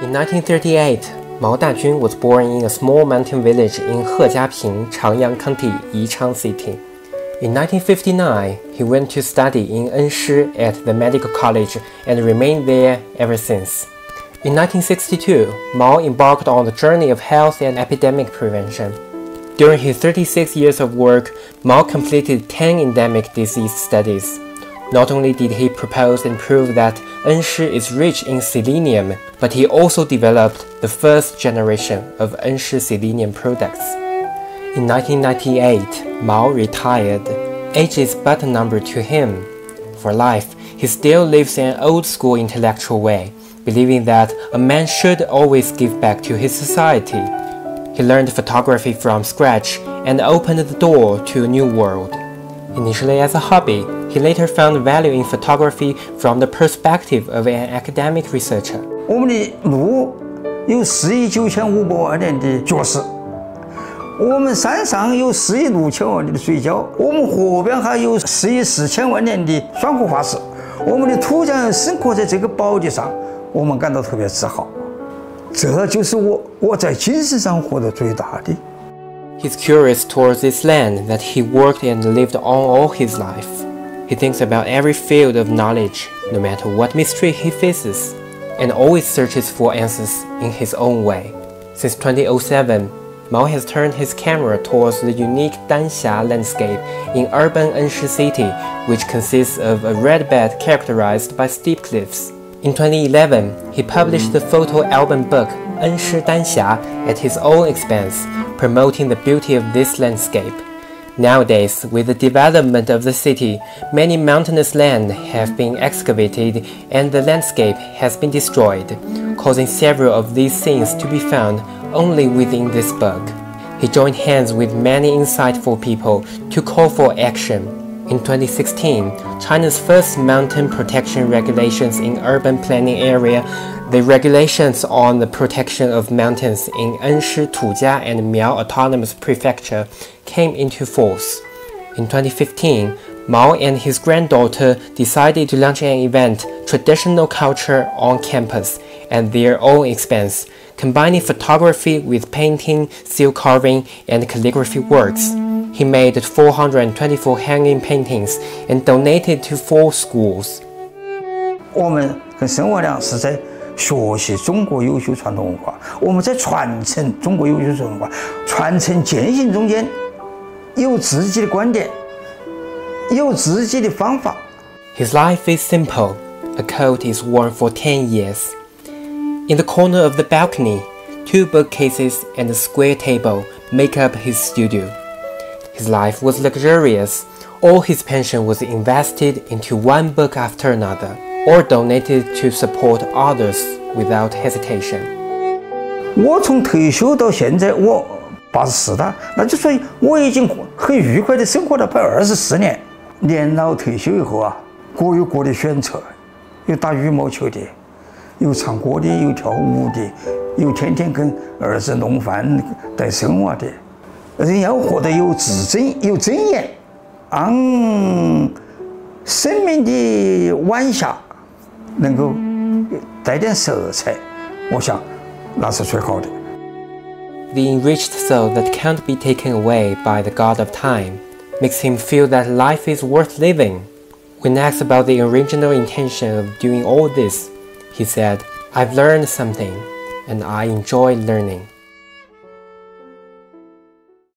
In 1938, Mao Dajun was born in a small mountain village in Hejiaping, Changyang County, Yichang City. In 1959, he went to study in Enshi at the medical college and remained there ever since. In 1962, Mao embarked on the journey of health and epidemic prevention. During his 36 years of work, Mao completed 10 endemic disease studies. Not only did he propose and prove that Enshi is rich in selenium, but he also developed the first generation of Enshi selenium products. In 1998, Mao retired. Age is but a number to him. For life, he still lives in an old school intellectual way, believing that a man should always give back to his society. He learned photography from scratch and opened the door to a new world. Initially as a hobby, he later found value in photography from the perspective of an academic researcher. 我们的路有四亿九千五百万年的脚石，我们山上有四亿六千万年的水饺，我们河边还有四亿四千万年的酸活化石，我们的土壤深刻在这个宝地上，我们感到特别自豪。这就是我我在精神上获得最大的。He's curious towards this land that he worked and lived on all his life. He thinks about every field of knowledge, no matter what mystery he faces, and always searches for answers in his own way. Since 2007, Mao has turned his camera towards the unique Danxia landscape in urban Enshi City, which consists of a red bed characterized by steep cliffs. In 2011, he published the photo album book Enshi Danxia at his own expense, promoting the beauty of this landscape. Nowadays, with the development of the city, many mountainous land have been excavated and the landscape has been destroyed, causing several of these scenes to be found only within this book. He joined hands with many insightful people to call for action. In 2016, China's first mountain protection regulations in urban planning area the regulations on the protection of mountains in Enshi, Tujia, and Miao Autonomous Prefecture came into force. In 2015, Mao and his granddaughter decided to launch an event, Traditional Culture on Campus, at their own expense, combining photography with painting, seal carving, and calligraphy works. He made 424 hanging paintings and donated to four schools. 我们跟生活量是在学习中国优秀传统文化，我们在传承中国优秀传统文化，传承践行中间有自己的观点，有自己的方法。His life is simple. A coat is worn for 10 years. In the corner of the balcony, two bookcases and a square table make up his studio. His life was luxurious. All his pension was invested into one book after another or donated to support others without hesitation. 我从退休到现在，我八十四了，那就说我已经很愉快的生活了快二十四年。年老退休以后啊，各有各的选择，有打羽毛球的，有唱歌的，有跳舞的，有天天跟儿子弄饭带生娃的。 人要活得有自尊、有尊严，昂，生命的晚霞。能够带点色彩，我想那是最好的。The enriched soul that can't be taken away by the god of time makes him feel that life is worth living. When asked about the original intention of doing all this, he said, I've learned something, and I enjoy learning.